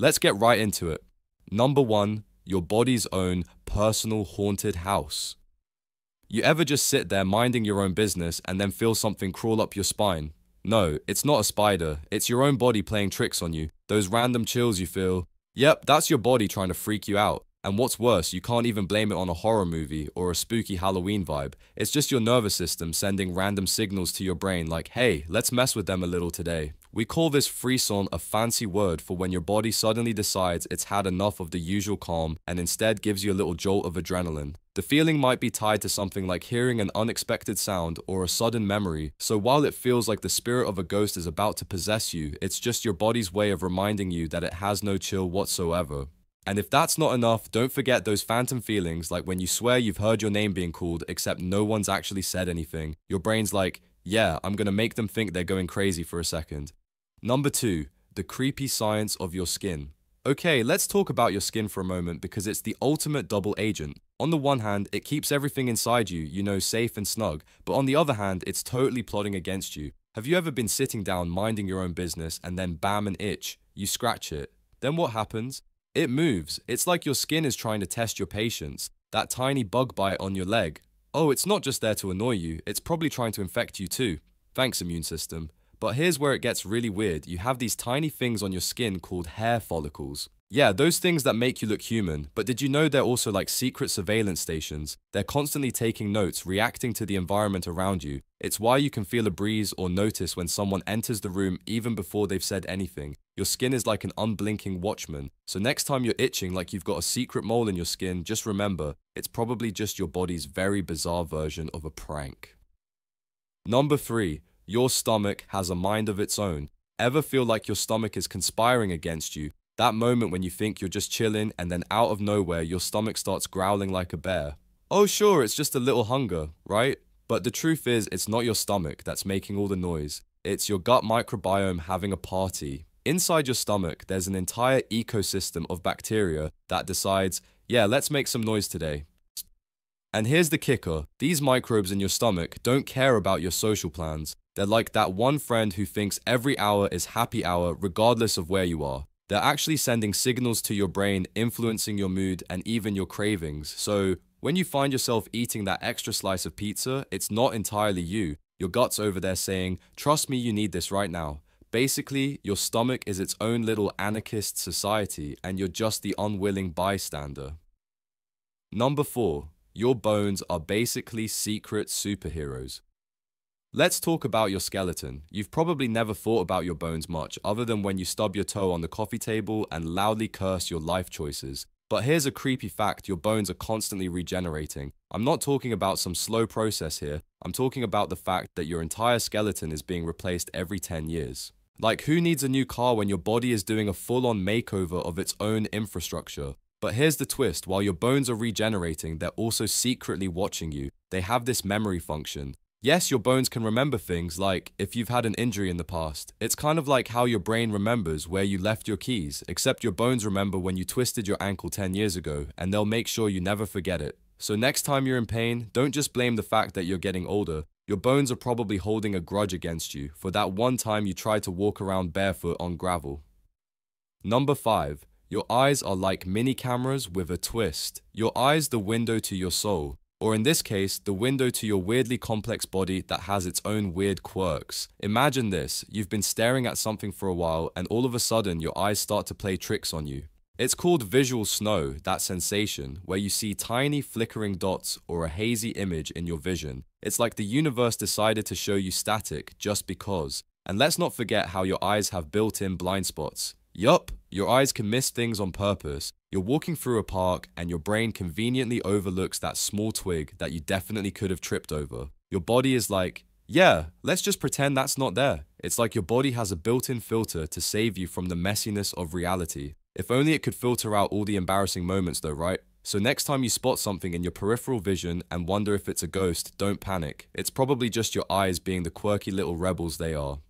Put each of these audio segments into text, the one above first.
Let's get right into it. Number one, your body's own personal haunted house. You ever just sit there minding your own business and then feel something crawl up your spine? No, it's not a spider, it's your own body playing tricks on you. Those random chills you feel. Yep, that's your body trying to freak you out. And what's worse, you can't even blame it on a horror movie or a spooky Halloween vibe. It's just your nervous system sending random signals to your brain like, hey, let's mess with them a little today. We call this frisson a fancy word for when your body suddenly decides it's had enough of the usual calm and instead gives you a little jolt of adrenaline. The feeling might be tied to something like hearing an unexpected sound or a sudden memory, so while it feels like the spirit of a ghost is about to possess you, it's just your body's way of reminding you that it has no chill whatsoever. And if that's not enough, don't forget those phantom feelings like when you swear you've heard your name being called except no one's actually said anything. Your brain's like, yeah, I'm gonna make them think they're going crazy for a second. Number two, the creepy science of your skin. Okay, let's talk about your skin for a moment because it's the ultimate double agent. On the one hand, it keeps everything inside you, you know, safe and snug, but on the other hand, it's totally plotting against you. Have you ever been sitting down minding your own business and then bam, an itch? You scratch it. Then what happens? It moves. It's like your skin is trying to test your patience. That tiny bug bite on your leg. Oh, it's not just there to annoy you, it's probably trying to infect you too. Thanks, immune system. But here's where it gets really weird. You have these tiny things on your skin called hair follicles. Yeah, those things that make you look human, but did you know they're also like secret surveillance stations? They're constantly taking notes, reacting to the environment around you. It's why you can feel a breeze or notice when someone enters the room even before they've said anything. Your skin is like an unblinking watchman. So next time you're itching like you've got a secret mole in your skin, just remember, it's probably just your body's very bizarre version of a prank. Number 3. Your stomach has a mind of its own. Ever feel like your stomach is conspiring against you, that moment when you think you're just chilling and then out of nowhere your stomach starts growling like a bear. Oh, sure, it's just a little hunger, right? But the truth is, it's not your stomach that's making all the noise. It's your gut microbiome having a party. Inside your stomach, there's an entire ecosystem of bacteria that decides, yeah, let's make some noise today. And here's the kicker these microbes in your stomach don't care about your social plans. They're like that one friend who thinks every hour is happy hour regardless of where you are. They're actually sending signals to your brain, influencing your mood and even your cravings. So, when you find yourself eating that extra slice of pizza, it's not entirely you. Your gut's over there saying, Trust me, you need this right now. Basically, your stomach is its own little anarchist society, and you're just the unwilling bystander. Number 4. Your bones are basically secret superheroes. Let's talk about your skeleton. You've probably never thought about your bones much, other than when you stub your toe on the coffee table and loudly curse your life choices. But here's a creepy fact your bones are constantly regenerating. I'm not talking about some slow process here, I'm talking about the fact that your entire skeleton is being replaced every 10 years. Like, who needs a new car when your body is doing a full on makeover of its own infrastructure? But here's the twist while your bones are regenerating, they're also secretly watching you. They have this memory function. Yes, your bones can remember things like if you've had an injury in the past. It's kind of like how your brain remembers where you left your keys, except your bones remember when you twisted your ankle 10 years ago, and they'll make sure you never forget it. So next time you're in pain, don't just blame the fact that you're getting older. Your bones are probably holding a grudge against you for that one time you tried to walk around barefoot on gravel. Number 5. Your eyes are like mini cameras with a twist. Your eyes the window to your soul or in this case, the window to your weirdly complex body that has its own weird quirks. Imagine this, you've been staring at something for a while and all of a sudden your eyes start to play tricks on you. It's called visual snow, that sensation, where you see tiny flickering dots or a hazy image in your vision. It's like the universe decided to show you static just because. And let's not forget how your eyes have built-in blind spots. Yup, your eyes can miss things on purpose. You're walking through a park and your brain conveniently overlooks that small twig that you definitely could have tripped over. Your body is like, yeah, let's just pretend that's not there. It's like your body has a built in filter to save you from the messiness of reality. If only it could filter out all the embarrassing moments, though, right? So, next time you spot something in your peripheral vision and wonder if it's a ghost, don't panic. It's probably just your eyes being the quirky little rebels they are.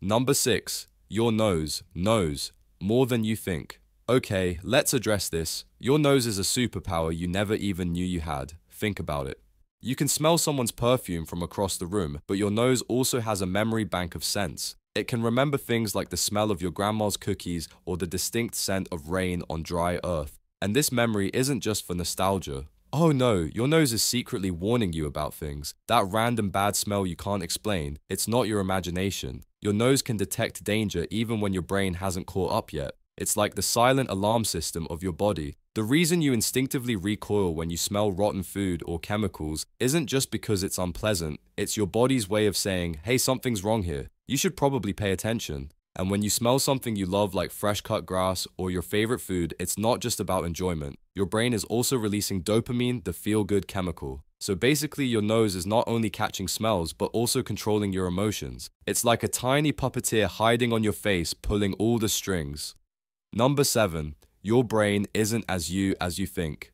Number 6. Your nose knows more than you think. Okay, let's address this. Your nose is a superpower you never even knew you had. Think about it. You can smell someone's perfume from across the room, but your nose also has a memory bank of scents. It can remember things like the smell of your grandma's cookies or the distinct scent of rain on dry earth. And this memory isn't just for nostalgia. Oh no, your nose is secretly warning you about things. That random bad smell you can't explain, it's not your imagination. Your nose can detect danger even when your brain hasn't caught up yet. It's like the silent alarm system of your body. The reason you instinctively recoil when you smell rotten food or chemicals isn't just because it's unpleasant, it's your body's way of saying, hey, something's wrong here. You should probably pay attention. And when you smell something you love like fresh cut grass or your favorite food, it's not just about enjoyment. Your brain is also releasing dopamine, the feel good chemical. So basically, your nose is not only catching smells, but also controlling your emotions. It's like a tiny puppeteer hiding on your face, pulling all the strings. Number 7. Your brain isn't as you as you think.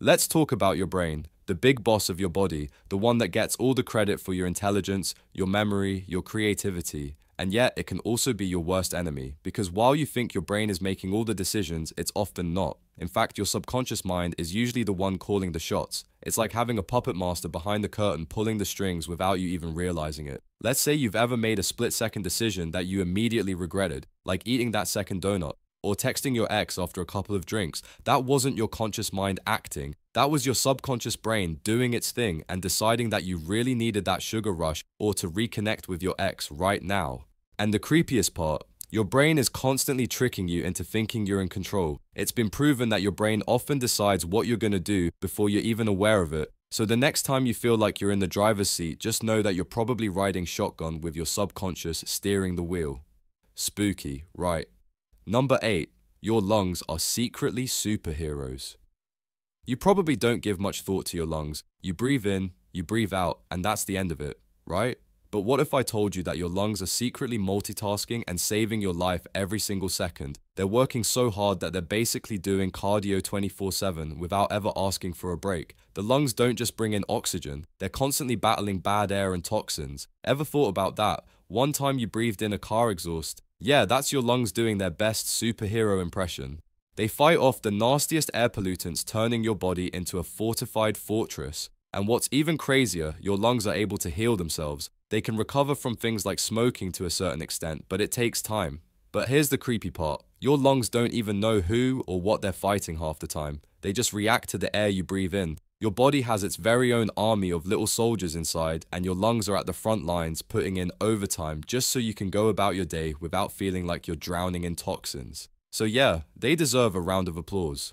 Let's talk about your brain, the big boss of your body, the one that gets all the credit for your intelligence, your memory, your creativity. And yet, it can also be your worst enemy, because while you think your brain is making all the decisions, it's often not. In fact, your subconscious mind is usually the one calling the shots. It's like having a puppet master behind the curtain pulling the strings without you even realizing it. Let's say you've ever made a split second decision that you immediately regretted, like eating that second donut or texting your ex after a couple of drinks, that wasn't your conscious mind acting. That was your subconscious brain doing its thing and deciding that you really needed that sugar rush or to reconnect with your ex right now. And the creepiest part, your brain is constantly tricking you into thinking you're in control. It's been proven that your brain often decides what you're gonna do before you're even aware of it. So the next time you feel like you're in the driver's seat, just know that you're probably riding shotgun with your subconscious steering the wheel. Spooky, right? Number 8. Your lungs are secretly superheroes. You probably don't give much thought to your lungs. You breathe in, you breathe out, and that's the end of it, right? But what if I told you that your lungs are secretly multitasking and saving your life every single second? They're working so hard that they're basically doing cardio 24 7 without ever asking for a break. The lungs don't just bring in oxygen, they're constantly battling bad air and toxins. Ever thought about that? One time you breathed in a car exhaust, yeah, that's your lungs doing their best superhero impression. They fight off the nastiest air pollutants, turning your body into a fortified fortress. And what's even crazier, your lungs are able to heal themselves. They can recover from things like smoking to a certain extent, but it takes time. But here's the creepy part your lungs don't even know who or what they're fighting half the time. They just react to the air you breathe in. Your body has its very own army of little soldiers inside, and your lungs are at the front lines putting in overtime just so you can go about your day without feeling like you're drowning in toxins. So, yeah, they deserve a round of applause.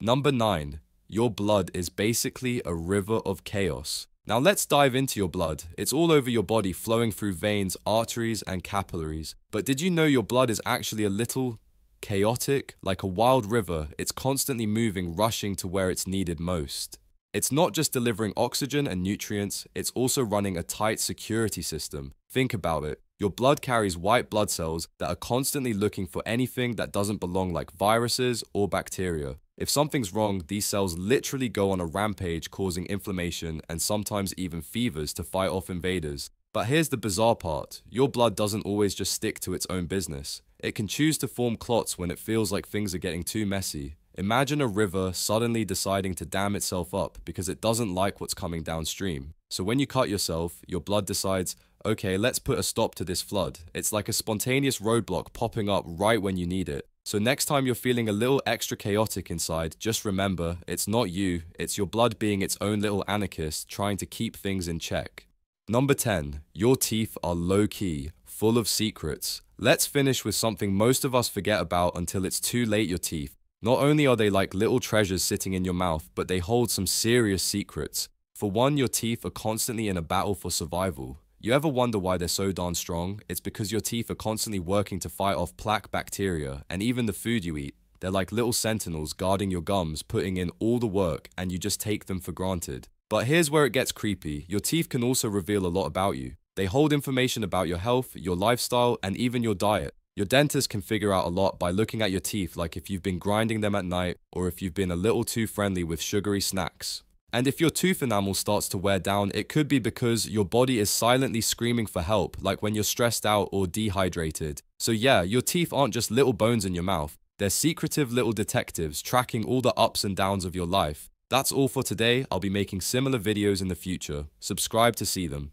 Number 9. Your blood is basically a river of chaos. Now, let's dive into your blood. It's all over your body, flowing through veins, arteries, and capillaries. But did you know your blood is actually a little chaotic, like a wild river, it's constantly moving, rushing to where it's needed most. It's not just delivering oxygen and nutrients, it's also running a tight security system. Think about it. Your blood carries white blood cells that are constantly looking for anything that doesn't belong, like viruses or bacteria. If something's wrong, these cells literally go on a rampage, causing inflammation and sometimes even fevers to fight off invaders. But here's the bizarre part your blood doesn't always just stick to its own business. It can choose to form clots when it feels like things are getting too messy. Imagine a river suddenly deciding to dam itself up because it doesn't like what's coming downstream. So when you cut yourself, your blood decides, okay, let's put a stop to this flood. It's like a spontaneous roadblock popping up right when you need it. So next time you're feeling a little extra chaotic inside, just remember, it's not you, it's your blood being its own little anarchist trying to keep things in check. Number 10. Your teeth are low key, full of secrets. Let's finish with something most of us forget about until it's too late your teeth. Not only are they like little treasures sitting in your mouth, but they hold some serious secrets. For one, your teeth are constantly in a battle for survival. You ever wonder why they're so darn strong? It's because your teeth are constantly working to fight off plaque bacteria and even the food you eat. They're like little sentinels guarding your gums, putting in all the work, and you just take them for granted. But here's where it gets creepy. Your teeth can also reveal a lot about you. They hold information about your health, your lifestyle, and even your diet. Your dentist can figure out a lot by looking at your teeth like if you've been grinding them at night or if you've been a little too friendly with sugary snacks. And if your tooth enamel starts to wear down, it could be because your body is silently screaming for help, like when you're stressed out or dehydrated. So yeah, your teeth aren't just little bones in your mouth. They're secretive little detectives tracking all the ups and downs of your life. That's all for today. I'll be making similar videos in the future. Subscribe to see them.